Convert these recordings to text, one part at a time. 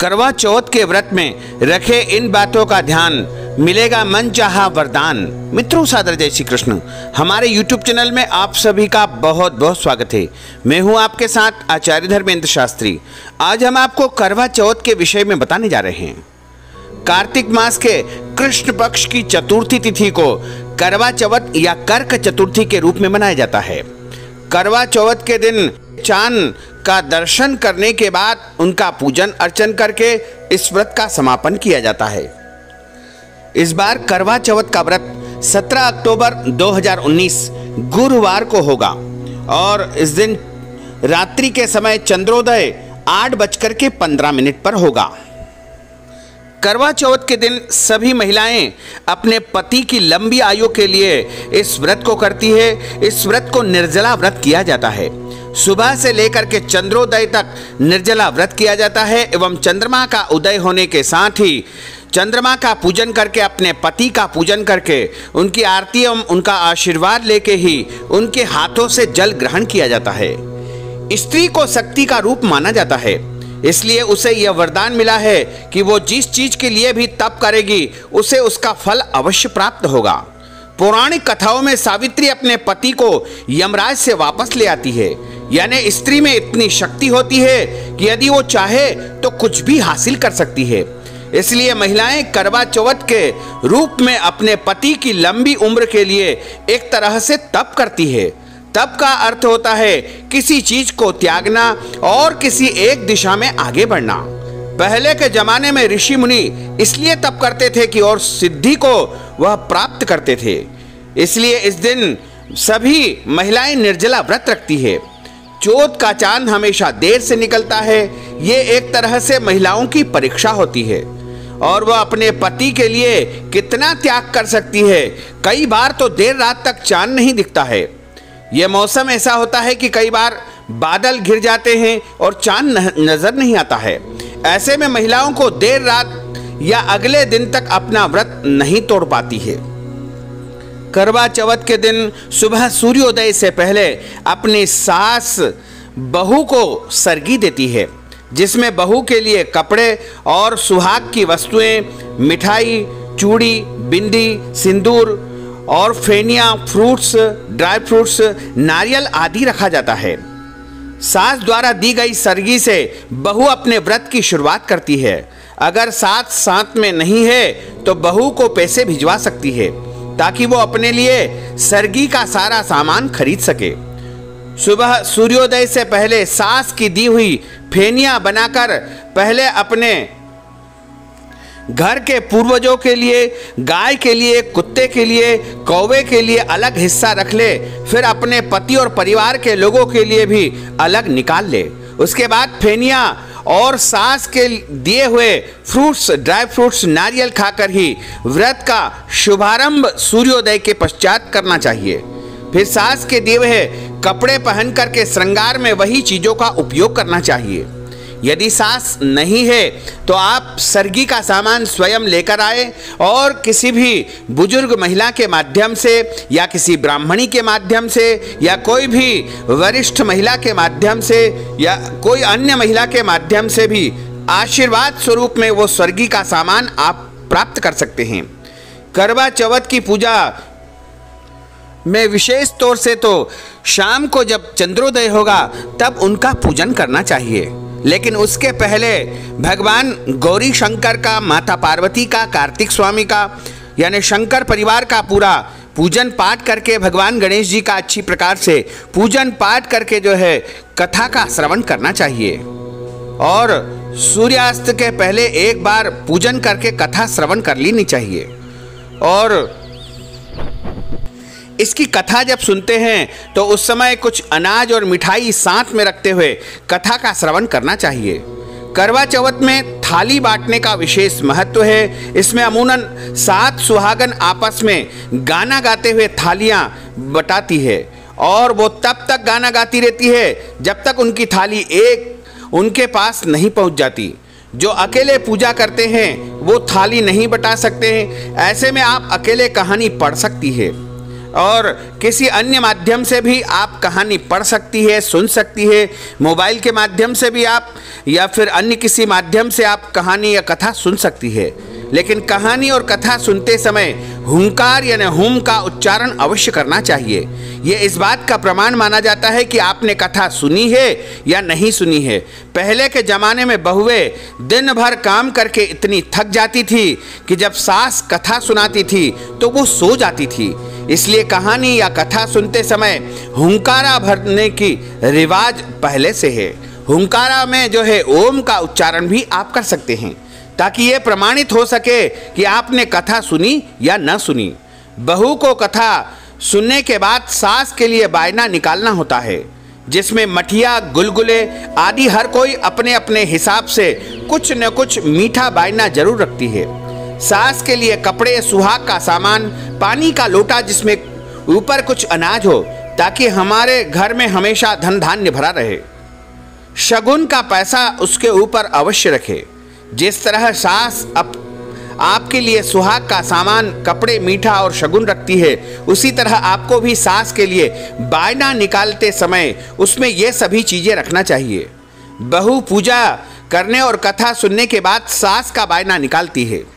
करवा चौथ के व्रत में रखे इन बातों का ध्यान मिलेगा मन चाहा वरदान। मित्रों, सादर जय श्री कृष्ण। हमारे YouTube चैनल में आप सभी का बहुत बहुत स्वागत है। मैं हूँ आपके साथ आचार्य धर्मेंद्र शास्त्री। आज हम आपको करवा चौथ के विषय में बताने जा रहे हैं। कार्तिक मास के कृष्ण पक्ष की चतुर्थी तिथि को करवा चौथ या कर्क चतुर्थी के रूप में मनाया जाता है। करवा चौथ के दिन चाँद का दर्शन करने के बाद उनका पूजन अर्चन करके इस व्रत का समापन किया जाता है। इस बार करवा चौथ का व्रत 17 अक्टूबर 2019 गुरुवार को होगा और इस दिन रात्रि के समय चंद्रोदय आठ बजकर के पंद्रह मिनट पर होगा। करवा चौथ के दिन सभी महिलाएँ अपने पति की लंबी आयु के लिए इस व्रत को करती है। इस व्रत को निर्जला व्रत किया जाता है। सुबह से लेकर के चंद्रोदय तक निर्जला व्रत किया जाता है एवं चंद्रमा का उदय होने के साथ ही चंद्रमा का पूजन करके, अपने पति का पूजन करके, उनकी आरती एवं उनका आशीर्वाद लेके ही उनके हाथों से जल ग्रहण किया जाता है। स्त्री को शक्ति का रूप माना जाता है। इसलिए उसे यह वरदान मिला है कि वो जिस चीज़ के लिए भी तप करेगी, उसे उसका फल अवश्य प्राप्त होगा। पौराणिक कथाओं में सावित्री अपने पति को यमराज से वापस ले आती है। यानी स्त्री में इतनी शक्ति होती है कि यदि वो चाहे तो कुछ भी हासिल कर सकती है। इसलिए महिलाएँ करवा चौथ के रूप में अपने पति की लंबी उम्र के लिए एक तरह से तप करती है। तप का अर्थ होता है किसी चीज़ को त्यागना और किसी एक दिशा में आगे बढ़ना। पहले के जमाने में ऋषि मुनि इसलिए तप करते थे कि और सिद्धि को वह प्राप्त करते थे। इसलिए इस दिन सभी महिलाएँ निर्जला व्रत रखती है। चौथ का चाँद हमेशा देर से निकलता है। ये एक तरह से महिलाओं की परीक्षा होती है। और वह अपने पति के लिए कितना त्याग कर सकती है। कई बार तो देर रात तक चाँद नहीं दिखता है। यह मौसम ऐसा होता है कि कई बार बादल घिर जाते हैं और चाँद नज़र नहीं आता है। ऐसे में महिलाओं को देर रात या अगले दिन तक अपना व्रत नहीं तोड़ पाती है। करवा चौथ के दिन सुबह सूर्योदय से पहले अपनी सास बहू को सरगी देती है, जिसमें बहू के लिए कपड़े और सुहाग की वस्तुएँ, मिठाई, चूड़ी, बिंदी, सिंदूर और फेनिया फ्रूट्स, ड्राई फ्रूट्स, नारियल आदि रखा जाता है। सास द्वारा दी गई सरगी से बहू अपने व्रत की शुरुआत करती है। अगर सास साथ में नहीं है तो बहू को पैसे भिजवा सकती है। ताकि वो अपने लिए सरगी का सारा सामान खरीद सके। सुबह सूर्योदय से पहले सास की दी हुई फेनिया बनाकर पहले अपने घर के पूर्वजों के लिए, गाय के लिए, कुत्ते के लिए, कौवे के लिए अलग हिस्सा रख ले, फिर अपने पति और परिवार के लोगों के लिए भी अलग निकाल ले। उसके बाद फेनिया और सास के दिए हुए फ्रूट्स ड्राई फ्रूट्स नारियल खाकर ही व्रत का शुभारंभ सूर्योदय के पश्चात करना चाहिए। फिर सांस के दिए हुए कपड़े पहन करके श्रृंगार में वही चीज़ों का उपयोग करना चाहिए। यदि सास नहीं है तो आप सरगी का सामान स्वयं लेकर आए और किसी भी बुज़ुर्ग महिला के माध्यम से या किसी ब्राह्मणी के माध्यम से या कोई भी वरिष्ठ महिला के माध्यम से या कोई अन्य महिला के माध्यम से भी आशीर्वाद स्वरूप में वो स्वर्गी का सामान आप प्राप्त कर सकते हैं। करवा चौथ की पूजा में विशेष तौर से तो शाम को जब चंद्रोदय होगा, तब उनका पूजन करना चाहिए। लेकिन उसके पहले भगवान गौरी शंकर का, माता पार्वती का, कार्तिक स्वामी का, यानी शंकर परिवार का पूरा पूजन पाठ करके भगवान गणेश जी का अच्छी प्रकार से पूजन पाठ करके जो है कथा का श्रवण करना चाहिए। और सूर्यास्त के पहले एक बार पूजन करके कथा श्रवण कर लेनी चाहिए। और इसकी कथा जब सुनते हैं तो उस समय कुछ अनाज और मिठाई साथ में रखते हुए कथा का श्रवण करना चाहिए। करवा चौथ में थाली बांटने का विशेष महत्व है। इसमें अमूनन सात सुहागन आपस में गाना गाते हुए थालियाँ बटाती है और वो तब तक गाना गाती रहती है, जब तक उनकी थाली एक उनके पास नहीं पहुँच जाती। जो अकेले पूजा करते हैं, वो थाली नहीं बटा सकते। हैं ऐसे में आप अकेले कहानी पढ़ सकती है। और किसी अन्य माध्यम से भी आप कहानी पढ़ सकती है, सुन सकती है, मोबाइल के माध्यम से भी आप या फिर अन्य किसी माध्यम से आप कहानी या कथा सुन सकती है। लेकिन कहानी और कथा सुनते समय हुंकार यानी हुम का उच्चारण अवश्य करना चाहिए। ये इस बात का प्रमाण माना जाता है कि आपने कथा सुनी है या नहीं सुनी है। पहले के ज़माने में बहुएँ दिन भर काम करके इतनी थक जाती थी कि जब सास कथा सुनाती थी तो वो सो जाती थी। इसलिए कहानी या कथा सुनते समय हुंकारा भरने की रिवाज पहले से है। हुंकारा में जो है, ओम का उच्चारण भी आप कर सकते हैं, ताकि ये प्रमाणित हो सके कि आपने कथा सुनी या न सुनी। बहू को कथा सुनने के बाद सास के लिए बायना निकालना होता है, जिसमें मठिया, गुलगुले आदि हर कोई अपने अपने हिसाब से कुछ न कुछ मीठा बायना ज़रूर रखती है। सास के लिए कपड़े, सुहाग का सामान, पानी का लोटा जिसमें ऊपर कुछ अनाज हो, ताकि हमारे घर में हमेशा धन धान्य भरा रहे। शगुन का पैसा उसके ऊपर अवश्य रखे। जिस तरह सास अप, आपके लिए सुहाग का सामान, कपड़े, मीठा और शगुन रखती है, उसी तरह आपको भी सास के लिए बायना निकालते समय उसमें ये सभी चीज़ें रखना चाहिए। बहु पूजा करने और कथा सुनने के बाद सास का बायना निकालती है।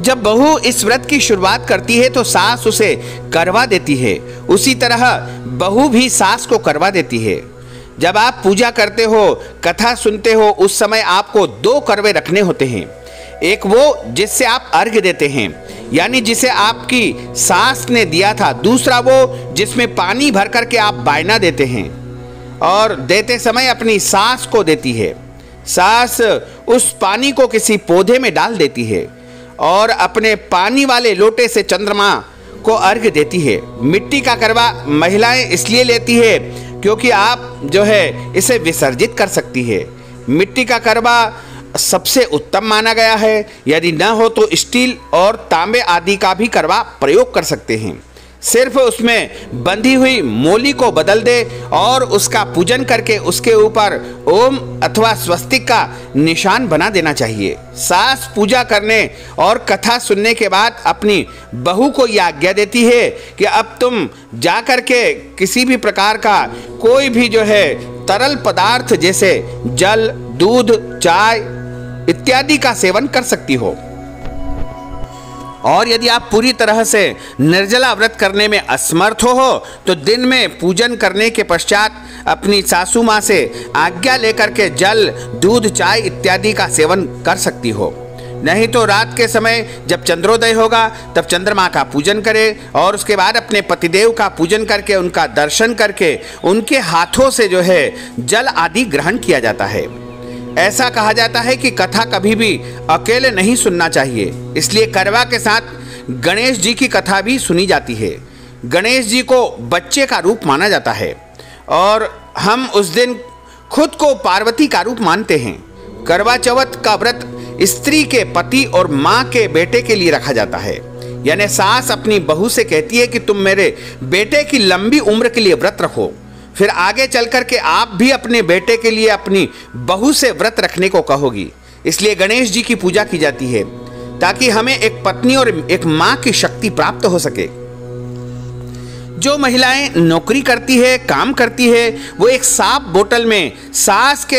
जब बहू इस व्रत की शुरुआत करती है तो सास उसे करवा देती है। उसी तरह बहू भी सास को करवा देती है। जब आप पूजा करते हो, कथा सुनते हो, उस समय आपको दो करवे रखने होते हैं। एक वो जिससे आप अर्घ देते हैं, यानी जिसे आपकी सास ने दिया था। दूसरा वो जिसमें पानी भर करके आप बायना देते हैं और देते समय अपनी सास को देती है। सास उस पानी को किसी पौधे में डाल देती है। और अपने पानी वाले लोटे से चंद्रमा को अर्घ देती है। मिट्टी का करवा महिलाएँ इसलिए लेती है क्योंकि आप जो है इसे विसर्जित कर सकती है। मिट्टी का करवा सबसे उत्तम माना गया है। यदि न हो तो स्टील और तांबे आदि का भी करवा प्रयोग कर सकते हैं। सिर्फ़ उसमें बंधी हुई मोली को बदल दे और उसका पूजन करके उसके ऊपर ओम अथवा स्वस्तिक का निशान बना देना चाहिए। सास पूजा करने और कथा सुनने के बाद अपनी बहू को यह आज्ञा देती है कि अब तुम जा कर के किसी भी प्रकार का कोई भी जो है तरल पदार्थ जैसे जल, दूध, चाय इत्यादि का सेवन कर सकती हो। और यदि आप पूरी तरह से निर्जला व्रत करने में असमर्थ हो तो दिन में पूजन करने के पश्चात अपनी सासू माँ से आज्ञा लेकर के जल, दूध, चाय इत्यादि का सेवन कर सकती हो। नहीं तो रात के समय जब चंद्रोदय होगा, तब चंद्रमा का पूजन करें और उसके बाद अपने पतिदेव का पूजन करके, उनका दर्शन करके, उनके हाथों से जो है जल आदि ग्रहण किया जाता है। ऐसा कहा जाता है कि कथा कभी भी अकेले नहीं सुनना चाहिए। इसलिए करवा के साथ गणेश जी की कथा भी सुनी जाती है। गणेश जी को बच्चे का रूप माना जाता है और हम उस दिन खुद को पार्वती का रूप मानते हैं। करवा चौथ का व्रत स्त्री के पति और माँ के बेटे के लिए रखा जाता है। यानी सास अपनी बहू से कहती है कि तुम मेरे बेटे की लंबी उम्र के लिए व्रत रखो। फिर आगे चल कर के आप भी अपने बेटे के लिए अपनी बहू से व्रत रखने को कहोगी। इसलिए गणेश जी की पूजा की जाती है, ताकि हमें एक पत्नी और एक माँ की शक्ति प्राप्त हो सके। जो महिलाएँ नौकरी करती है, काम करती है, वो एक साफ़ बोतल में सास के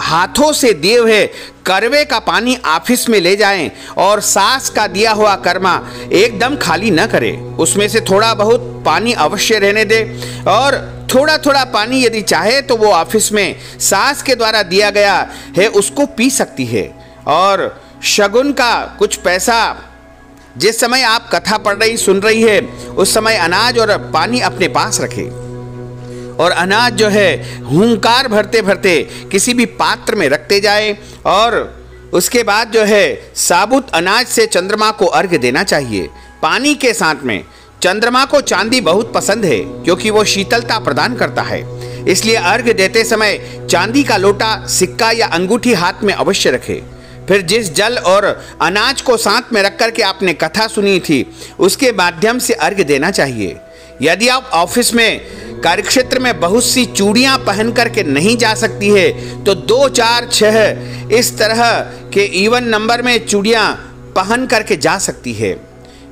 हाथों से दिए हुए करवे का पानी ऑफ़िस में ले जाएँ और सास का दिया हुआ कर्मा एकदम खाली न करें। उसमें से थोड़ा बहुत पानी अवश्य रहने दे और थोड़ा थोड़ा पानी यदि चाहे तो वो ऑफ़िस में सास के द्वारा दिया गया है, उसको पी सकती है। और शगुन का कुछ पैसा, जिस समय आप कथा पढ़ रही, सुन रही है, उस समय अनाज और पानी अपने पास रखे। और अनाज जो है, हुंकार भरते भरते किसी भी पात्र में रखते जाए और उसके बाद जो है, साबुत अनाज से चंद्रमा को अर्घ देना चाहिए। पानी के साथ में चंद्रमा को चांदी बहुत पसंद है, क्योंकि वो शीतलता प्रदान करता है। इसलिए अर्घ देते समय चांदी का लोटा सिक्का या अंगूठी हाथ में अवश्य रखे। फिर जिस जल और अनाज को साथ में रख कर के आपने कथा सुनी थी, उसके माध्यम से अर्घ देना चाहिए। यदि आप ऑफ़िस में, कार्यक्षेत्र में बहुत सी चूड़ियाँ पहन करके नहीं जा सकती है तो दो, चार, छह इस तरह के इवन नंबर में चूड़ियाँ पहन करके जा सकती है।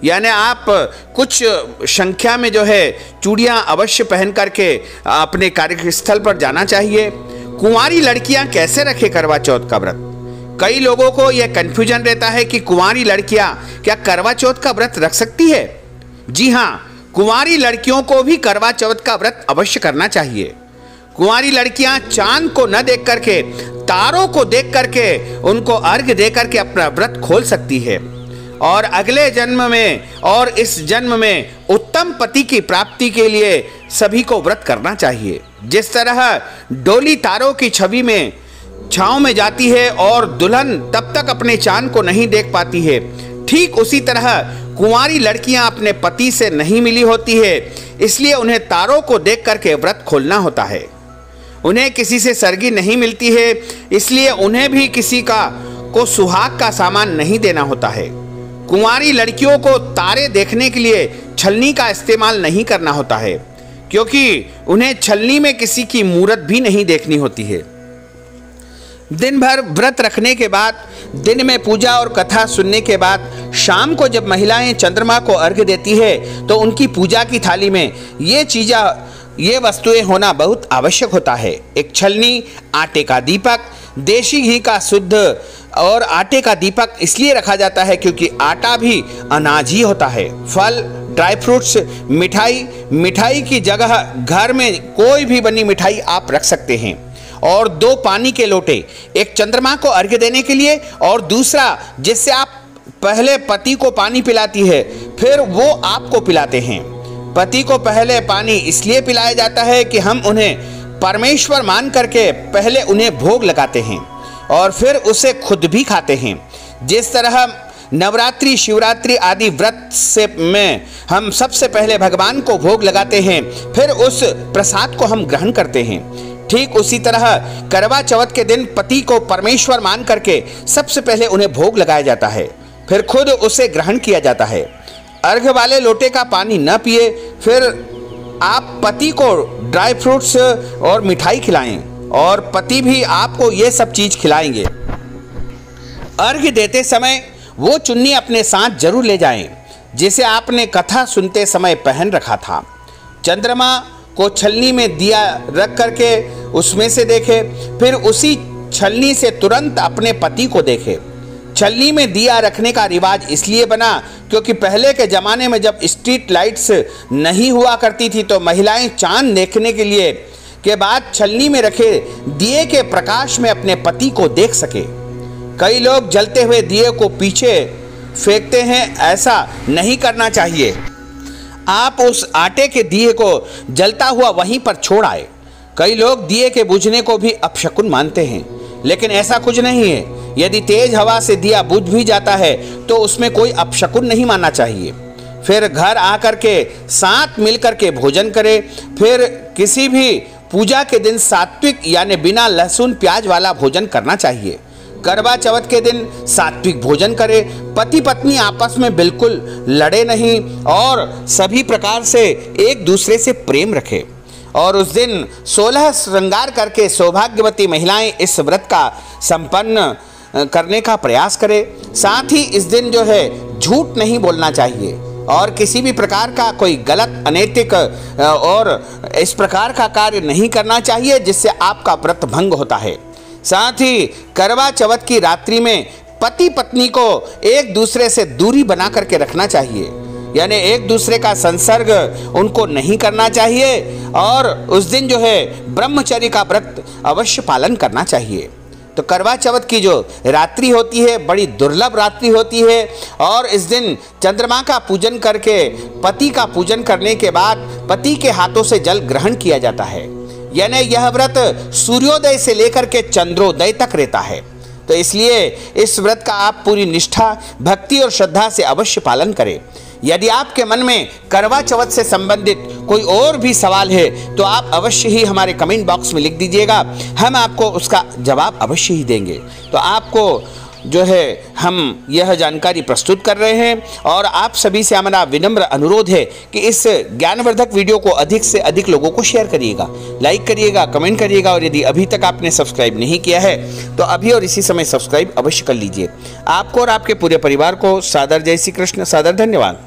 यानी आप कुछ संख्या में जो है चूड़ियाँ अवश्य पहन करके अपने कार्यस्थल पर जाना चाहिए। कुंवारी लड़कियाँ कैसे रखे करवा चौथ का व्रत? कई लोगों को यह कन्फ्यूज़न रहता है कि कुंवारी लड़कियाँ क्या करवा चौथ का व्रत रख सकती है? जी हाँ कुंवारी लड़कियों को भी करवा चौथ का व्रत अवश्य करना चाहिए। कुंवारी लड़कियाँ चाँद को न देख करके, तारों को देख करके, उनको अर्घ दे करके अपना व्रत खोल सकती है। और अगले जन्म में और इस जन्म में उत्तम पति की प्राप्ति के लिए सभी को व्रत करना चाहिए। जिस तरह डोली तारों की छवि में छाँव में जाती है और दुल्हन तब तक अपने चाँद को नहीं देख पाती है, ठीक उसी तरह कुंवारी लड़कियाँ अपने पति से नहीं मिली होती है, इसलिए उन्हें तारों को देख करके व्रत खोलना होता है। उन्हें किसी से सरगी नहीं मिलती है, इसलिए उन्हें भी किसी का को सुहाग का सामान नहीं देना होता है। कुंवारी लड़कियों को तारे देखने के लिए छलनी का इस्तेमाल नहीं करना होता है, क्योंकि उन्हें छलनी में किसी की मूर्त भी नहीं देखनी होती है। दिन भर व्रत रखने के बाद, दिन में पूजा और कथा सुनने के बाद, शाम को जब महिलाएँ चंद्रमा को अर्घ देती है तो उनकी पूजा की थाली में ये चीज़ा, ये वस्तुएँ होना बहुत आवश्यक होता है। एक छलनी, आटे का दीपक, देशी घी का शुद्ध और आटे का दीपक इसलिए रखा जाता है क्योंकि आटा भी अनाज ही होता है। फल, ड्राई फ्रूट्स, मिठाई मिठाई की जगह घर में कोई भी बनी मिठाई आप रख सकते हैं। और दो पानी के लोटे, एक चंद्रमा को अर्घ्य देने के लिए और दूसरा जिससे आप पहले पति को पानी पिलाती है, फिर वो आपको पिलाते हैं। पति को पहले पानी इसलिए पिलाया जाता है कि हम उन्हें परमेश्वर मान करके पहले उन्हें भोग लगाते हैं। और फिर उसे खुद भी खाते हैं। जिस तरह नवरात्रि, शिवरात्रि आदि व्रत से में हम सबसे पहले भगवान को भोग लगाते हैं, फिर उस प्रसाद को हम ग्रहण करते हैं। ठीक उसी तरह करवा चौथ के दिन पति को परमेश्वर मान करके सबसे पहले उन्हें भोग लगाया जाता है, फिर खुद उसे ग्रहण किया जाता है। अर्घ वाले लोटे का पानी न पिए, फिर आप पति को ड्राई फ्रूट्स और मिठाई खिलाएँ। और पति भी आपको ये सब चीज़ खिलाएँगे। अर्घ्य देते समय वो चुन्नी अपने साथ ज़रूर ले जाएँ, जिसे आपने कथा सुनते समय पहन रखा था। चंद्रमा को छलनी में दिया रख करके उसमें से देखे, फिर उसी छलनी से तुरंत अपने पति को देखे। छलनी में दिया रखने का रिवाज इसलिए बना, क्योंकि पहले के ज़माने में जब स्ट्रीट लाइट्स नहीं हुआ करती थी तो महिलाएँ चाँद देखने के लिए के बाद छलनी में रखे दिए के प्रकाश में अपने पति को देख सके। कई लोग जलते हुए दिए को पीछे फेंकते हैं, ऐसा नहीं करना चाहिए। आप उस आटे के दिए को जलता हुआ वहीं पर छोड़ आए। कई लोग दिए के बुझने को भी अपशकुन मानते हैं, लेकिन ऐसा कुछ नहीं है। यदि तेज हवा से दिया बुझ भी जाता है तो उसमें कोई अपशकुन नहीं मानना चाहिए। फिर घर आकर के साथ मिलकर के भोजन करें, फिर किसी भी पूजा के दिन सात्विक यानी बिना लहसुन प्याज वाला भोजन करना चाहिए। करवा चौथ के दिन सात्विक भोजन करें। पति पत्नी आपस में बिल्कुल लड़े नहीं और सभी प्रकार से एक दूसरे से प्रेम रखें। और उस दिन सोलह श्रृंगार करके सौभाग्यवती महिलाएँ इस व्रत का संपन्न करने का प्रयास करें। साथ ही इस दिन जो है, झूठ नहीं बोलना चाहिए। और किसी भी प्रकार का कोई गलत, अनैतिक और इस प्रकार का कार्य नहीं करना चाहिए जिससे आपका व्रत भंग होता है। साथ ही करवा चौथ की रात्रि में पति पत्नी को एक दूसरे से दूरी बना करके रखना चाहिए। यानी एक दूसरे का संसर्ग उनको नहीं करना चाहिए और उस दिन जो है ब्रह्मचर्य का व्रत अवश्य पालन करना चाहिए। तो करवा चौथ की जो रात्रि होती है, बड़ी दुर्लभ रात्रि होती है और इस दिन चंद्रमा का पूजन करके, पति का पूजन करने के बाद पति के हाथों से जल ग्रहण किया जाता है। यानी यह व्रत सूर्योदय से लेकर के चंद्रोदय तक रहता है। तो इसलिए इस व्रत का आप पूरी निष्ठा, भक्ति और श्रद्धा से अवश्य पालन करें। यदि आपके मन में करवा चौथ से संबंधित कोई और भी सवाल है तो आप अवश्य ही हमारे कमेंट बॉक्स में लिख दीजिएगा। हम आपको उसका जवाब अवश्य ही देंगे। तो आपको जो है, हम यह जानकारी प्रस्तुत कर रहे हैं और आप सभी से हमारा विनम्र अनुरोध है कि इस ज्ञानवर्धक वीडियो को अधिक से अधिक लोगों को शेयर करिएगा। लाइक करिएगा कमेंट करिएगा और यदि अभी तक आपने सब्सक्राइब नहीं किया है तो अभी और इसी समय सब्सक्राइब अवश्य कर लीजिए। आपको और आपके पूरे परिवार को सादर जय श्री कृष्ण, सादर धन्यवाद।